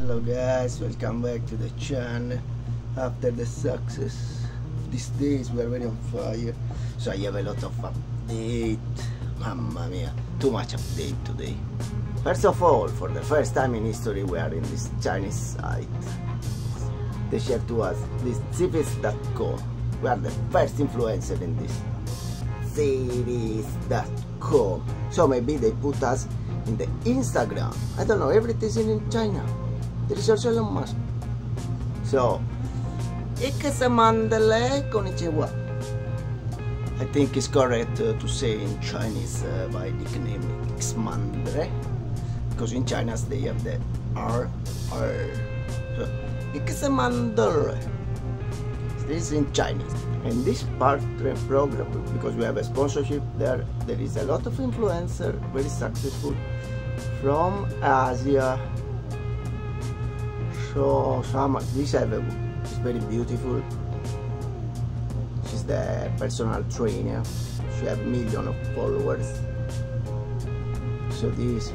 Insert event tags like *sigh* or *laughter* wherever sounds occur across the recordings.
hello guys. Welcome back to the channel. After the success of these days we are very on fire. So i have a lot of update. Mamma mia too much update today. First of all for the first time in history we are in this chinese site. They share to us this Zyviz.com we are the first influencer in this Zyviz.com so maybe they put us in the Instagram. I don't know, everything is in China. There is also Elon Musk. So, Ikesamandele konnichiwa. I think it's correct uh, to say in Chinese uh, by nickname Xmandre because in China they have the R R. So, Ikesamandele. This is in Chinese. And this part program, because we have a sponsorship there, there is a lot of influencer, very successful from Asia. So some this is very beautiful. She's the personal trainer. She have million of followers. So this,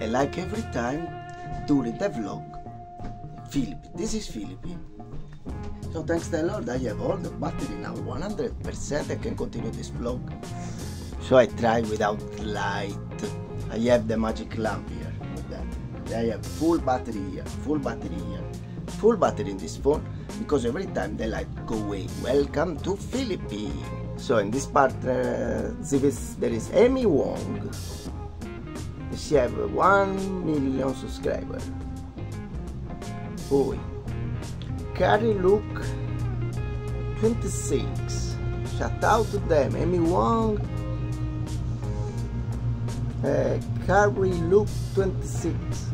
and like every time during the vlog, Philippines. This is Philippines. So thanks the Lord, I have all the battery now, 100%. I can continue this vlog. So I try without light. I have the magic lamp. I have full battery here, full battery here, full battery in this phone because every time the light go away. Welcome to Philippines. So in this part, uh, there is Amy Wong. She have 1 million subscribers. Boy. Carrie Luke 26. Shout out to them. Amy Wong. Uh, Carrie Luke 26.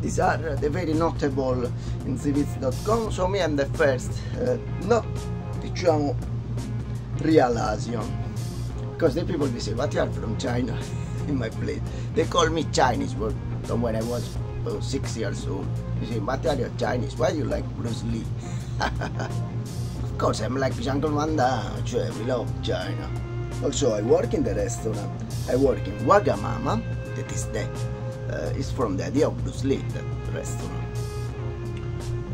These are the very notable in Zyviz.com. So me I'm the first, uh, not diciamo real Asian. Because the people they say, but you are from China *laughs* in my place. They call me Chinese but from when I was uh, six years old. You say, but you're Chinese, why you like Bruce Lee? *laughs* of course, I'm like Van Damme, cioè, we love China. Also, I work in the restaurant. I work in Wagamama, that is the, uh, is from the idea of Bruce Lee, that restaurant.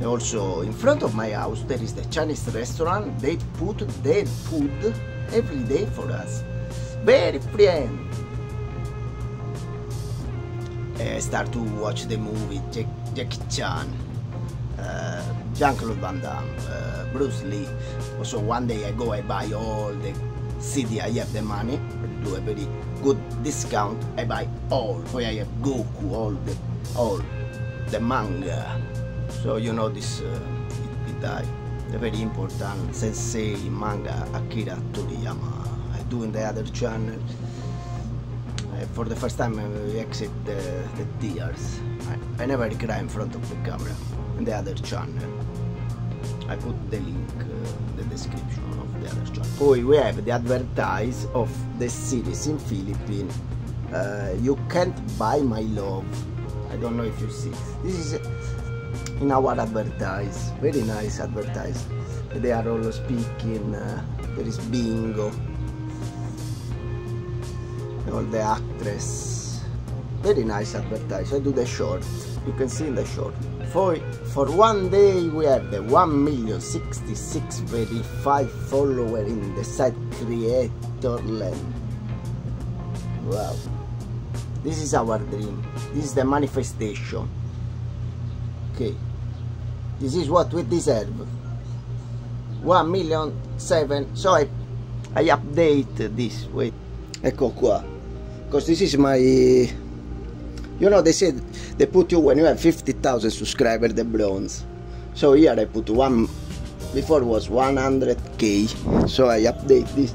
Also, in front of my house, there is the Chinese restaurant. They put their food every day for us. Very friendly. I start to watch the movie Jack, Jackie Chan, uh, Jean-Claude Van Damme, uh, Bruce Lee. Also one day I go, I buy all the CD, I have the money, do a very good discount, I buy all. Poi I have Goku, all the, all the manga. So you know this uh, Itai, the very important sensei manga Akira Toriyama. I do in the other channel for the first time I exit the, the tears. I, I, never cry in front of the camera in the other channel. I put the link uh, the description of the other channel. Poi we have the advertise of the series in Philippines. Uh, you can't buy my love. I don't know if you see. This is in our advertise. Very nice advertise. They are all speaking. Uh, there is bingo all the actress very nice advertise I do the short you can see in the short for for one day we have the 1 million 66 verified follower in the site creator land. Wow. This is our dream. This is the manifestation. Okay. This is what we deserve. 1 million 7 so I, I update this wait ecco qua because this is my you know they said they put you when you have 50,000 subscribers the bronze. So here I put one before was 100k so I update this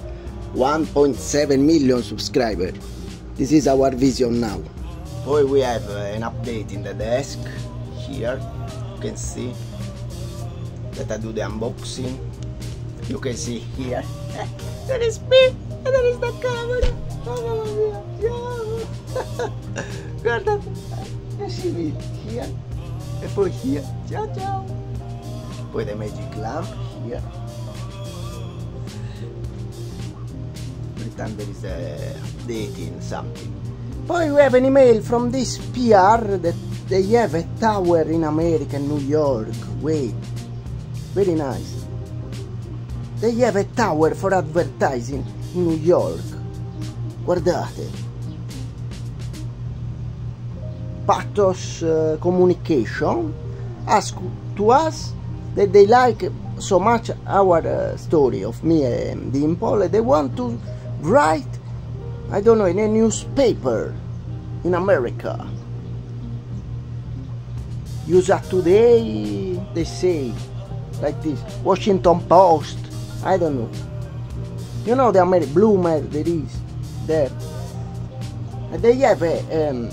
1.7 million subscribers. This is our vision now. Boy, we have uh, an update in the desk here you can see. That I do the unboxing. You can see here. *laughs* There is me and there is the camera. *laughs* Oh mamma *laughs* mia ciao guarda see me here. E poi here. Ciao ciao. Poi the magic lamp here. Time there is a updating something. Poi we have an email from this PR that they have a tower in America, New York. Wait, very nice. They have a tower for advertising in New York. Guardate. Pathos uh, Communication ask to us that they like so much our uh, story of me and Dimple. They want to write, I don't know, in a newspaper in America. USA Today, they say, like this. Washington Post, I don't know. You know the Ameri Bloomer there is there. And they have a, um,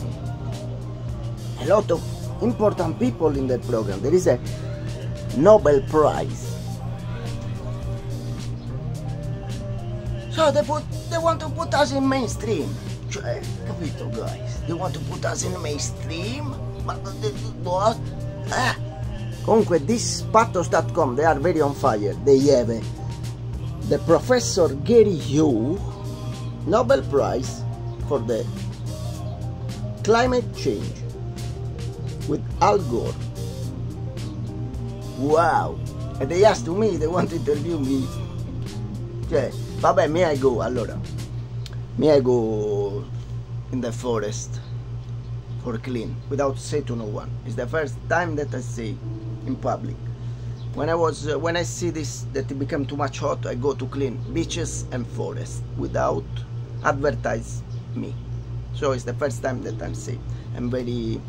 a lot of important people in that program. There is a Nobel Prize. So they put they want to put us in mainstream. Capito guys? They want to put us in mainstream? Ma what? Eh? Comunque this pathos.com they are very on fire. They have a, the professor Gary Hu Nobel Prize for the climate change with Al Gore. Wow! And they asked me, they want to interview me. Cioè, vabbè, me I go, allora. Me I go in the forest for clean, without say to no one. It's the first time that I say in public. When I was, uh, when I see this, that it become too much hot, I go to clean beaches and forest without advertise me. So it's the first time that I'm saying. I'm very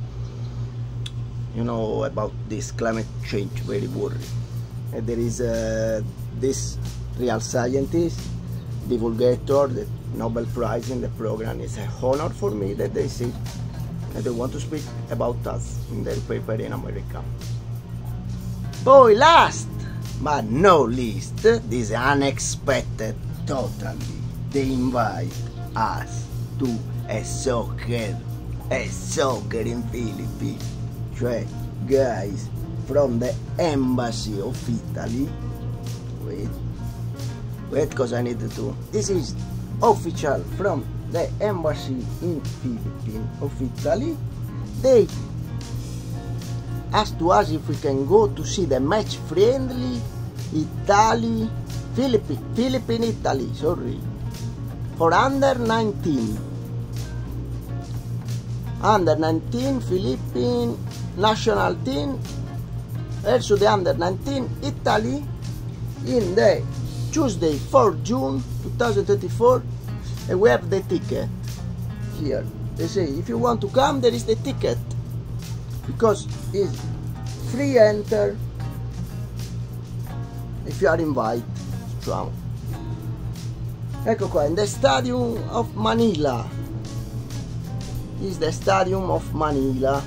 you know about this climate change very worried and there is uh, this real scientist divulgator the Nobel Prize in the program. Is a honor for me that they see that they want to speak about us in their paper in America. Boy last but no least this unexpected totally they invite us to a soccer a soccer in Philippines cioè guys from the embassy of Italy. Wait. Wait because I need to. Do this is official from the embassy in Philippines of Italy. They asked to us if we can go to see the match friendly Italy Philippine Philippine Italy sorry for under 19 under 19 Philippine national team versus the under 19 Italy in the Tuesday 4 June 2024 and we have the ticket here. They say if you want to come there is the ticket because it's free enter if you are invited strong ecco qua in the stadium of Manila. Is the stadium of Manila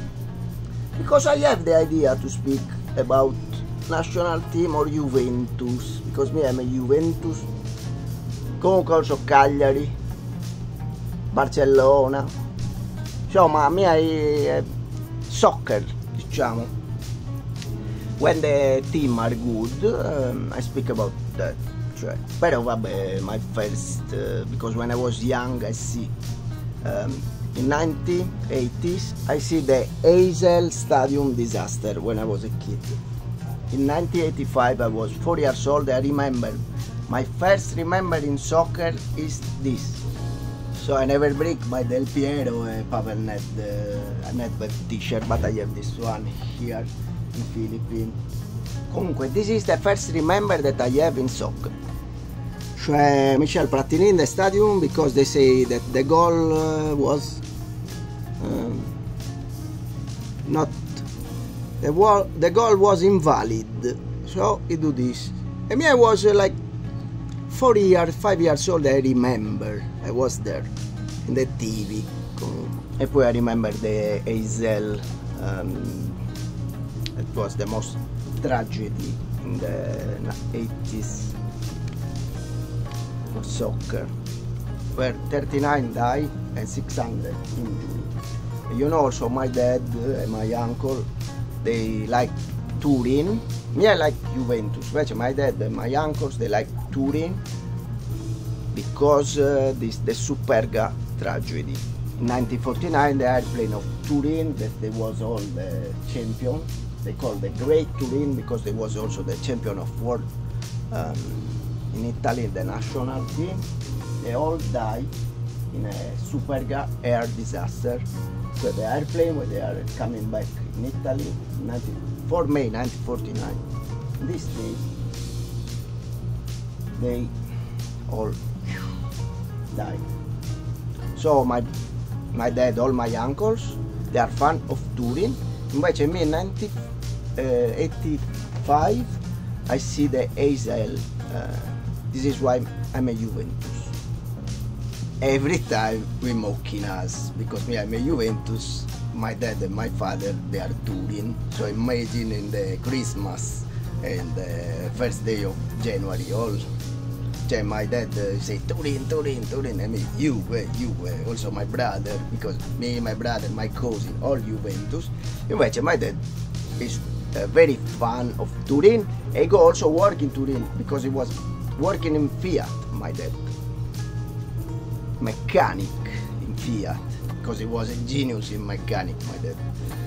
because I have the idea to speak about national team or Juventus. Because me I'm a Juventus. Comunque also Cagliari. Barcellona. Insomma me I soccer diciamo. When the team are good um, I speak about that cioè. Però vabbè my first uh, because when I was young I see um, in 1980s I see the Heysel Stadium disaster when I was a kid. In 1985 I was 4 years old I remember my first remember in soccer is this. So I never break my Del Piero uh, Pavel Net, uh, Nedved t-shirt but I have this one here in Philippines. Comunque this is the first remember that I have in soccer. Cioè Michel Platini in the stadium because they say that the goal uh, was um, not the wall the goal was invalid. So he do this. And me I was uh, like four years five years old I remember. I was there in the TV e poi I remember the Heysel um, it was the most tragedy in the 80s of soccer where 39 died and 600 injured you know also my dad and my uncle they like Turin me I like Juventus. Invece my dad and my uncles they like Turin because uh, this the Superga tragedy. 1949 the airplane of Turin that they was all the champion. They called the Great Turin because they was also the champion of world um, in Italy the national team. They all died in a Superga air disaster the airplane when they are coming back in Italy 19, 4 May 1949 this day they all died so my my dad, all my uncles, they are fan of Turin. Invece me in 1985 I see the Heysel. Uh, this is why I'm a Juventus. Every time we mocking us because me I'm a Juventus. My dad and my father they are Turin. So imagine in the Christmas and the first day of January all cioè my dad uh, say Turin, Turin, Turin, I mean you, Juve, also my brother, because me, my brother, my cousin, all Juventus. Invece my dad is uh, very fan of Turin. He go also work in Turin because he was working in Fiat, my dad. Mechanic in Fiat, because he was a genius in mechanic, my dad.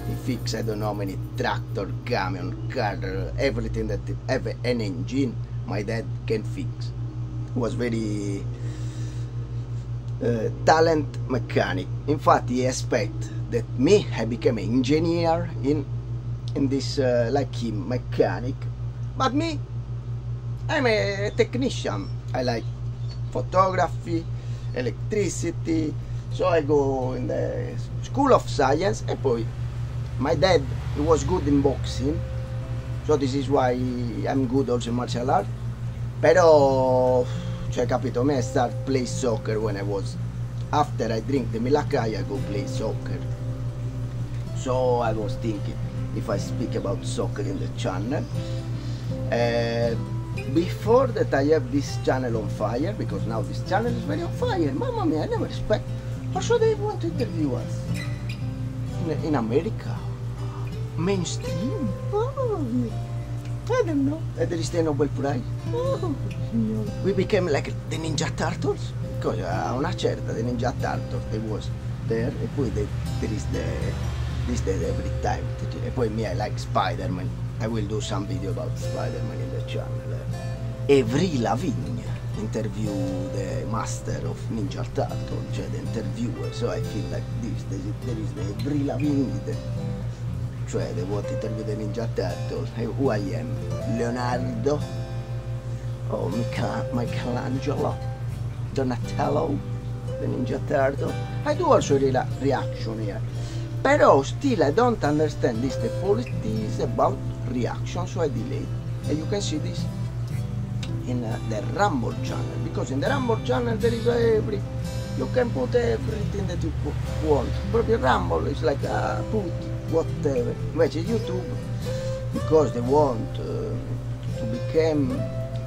He fixed, I don't know how many tractor, camion, car, everything that have an engine, my dad can fix He was very uh, talent mechanic. In fact, he expect that me I became an engineer in in this uh, like him mechanic, but me I'm a technician. I like photography, electricity. So I go in the school of science and poi my dad he was good in boxing. So this is why I'm good also in martial art. Però cioè capito me I start play soccer when I was after I drink the Milacai I go play soccer. So I was thinking if I speak about soccer in the channel uh, before that I have this channel on fire because now this channel is very on fire mamma mia I never expect also they want to interview us in, in America mainstream oh, I don't know. Uh, there is the Nobel Prize. Oh, we became like the Ninja Turtles. Because a una certa, the Ninja Turtles, they was there. E poi the, there is the, this the every time. E poi me, I like Spider-Man. I will do some video about Spider-Man in the channel. Avril Lavigne interview the master of Ninja Turtle, cioè the interviewer. So I feel like this. There is, the Avril Lavigne. The, cioè The What Interview the Ninja Turtles, who I am, Leonardo, oh Mica Michelangelo, Donatello, the Ninja Turtle. I do also re reaction here, però still I don't understand this, the policy is about reaction, so I delay. And you can see this in uh, the Rumble channel, because in the Rumble channel there is every, you can put everything that you want. Proprio Rumble is like a put whatever. Invece YouTube, because they want uh, to become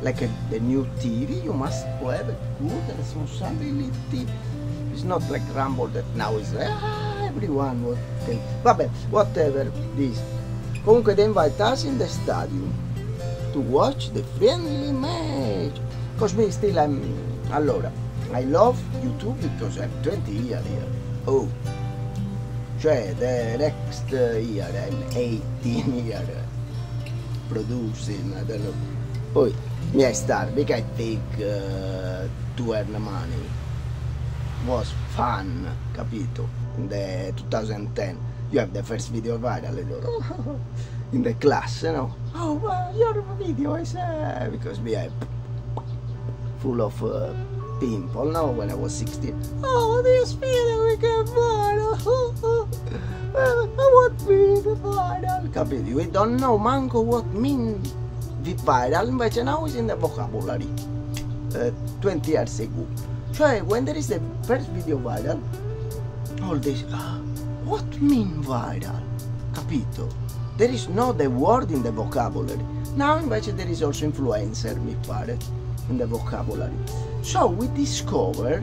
like a, the new TV, you must have a good responsibility. It's not like Rumble that now is ah, everyone what. Vabbè, whatever this. Comunque they invite us in the stadium to watch the friendly match. Because me still I'm allora I love YouTube because I'm 20 years here. Oh, cioè the next year I'm 18 year producing I don't know. poi mi I start because I think uh, to earn money was fun capito the 2010 you have the first video viral *laughs* in the class you know. Oh well, your video is uh, because we are full of uh, pimple now when I was 16 oh this video we can viral. *laughs* What mean viral. Capito we don't know manco what mean viral invece now is in the vocabulary. Uh, 20 years ago. Cioè when there is the first video viral all this uh, what mean viral? Capito there is no the word in the vocabulary. Now invece there is also influencer mi pare in the vocabulary. So we discover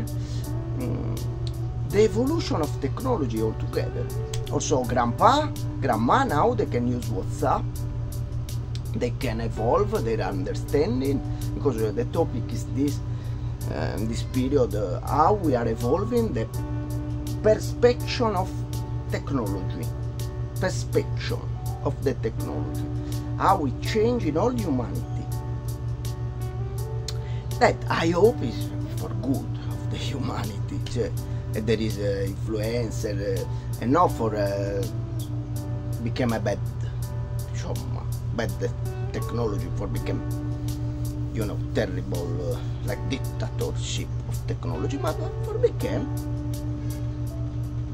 um, the evolution of technology altogether. Also grandpa grandma now they can use whatsapp. They can evolve their understanding because uh, the topic is this uh, this period uh, how we are evolving the perception of technology. Perception of the technology how it change in all humanity. That I hope is for good of the *laughs* humanity. Cioè, there is uh, influencer uh, and not for uh, become a bad bad technology for become you know terrible uh, like dictatorship of technology but for become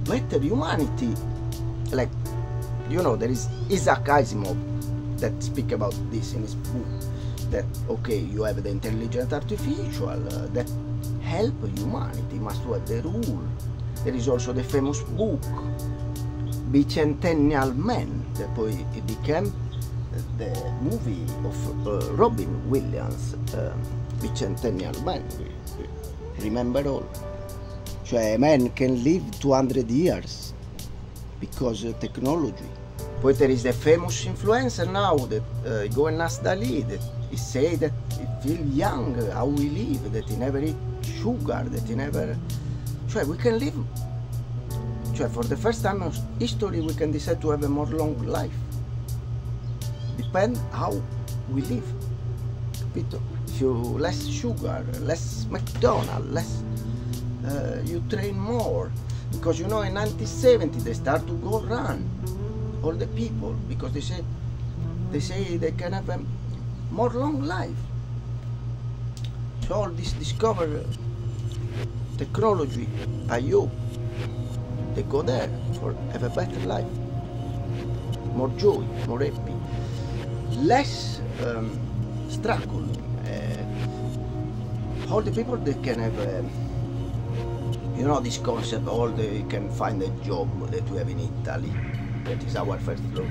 better humanity. Like you know there is Isaac Asimov that speak about this in his book that okay you have the intelligent artificial uh, that help humanity must have the rule. There is also the famous book Bicentennial Man that poi became the movie of uh, Robin Williams uh, Bicentennial Man. Remember all? Cioè a man can live 200 years because of technology. Poi there is the famous influencer now that uh, go and ask Dali that he say that he feel young how we live that he never eat sugar that he never cioè we can live. Cioè for the first time in history we can decide to have a more long life. Depend how we live. Capito? If you less sugar less McDonald's less uh, you train more because you know in 1970 they start to go run. All the people because they say they say they can have a more long life. So all this discover technology I hope they go there for have a better life. More joy more happy. Less um, struggle. Uh, all the people they can have uh, you know this concept all they can find a job that we have in Italy that is our first law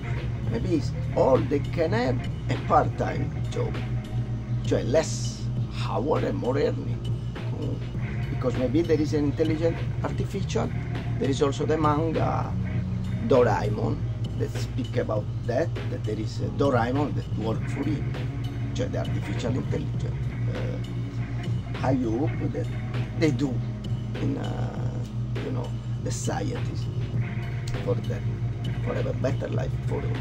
maybe all they can have a part-time job. Cioè less hour and more earning. Because maybe there is an intelligent artificial there is also the manga Doraemon that speak about that that there is a Doraemon that work for him cioè the artificial intelligence uh, I hope that they do in uh, you know the scientists for that for a better life for you.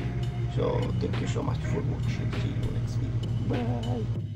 so thank you so much for watching. See you next video. Bye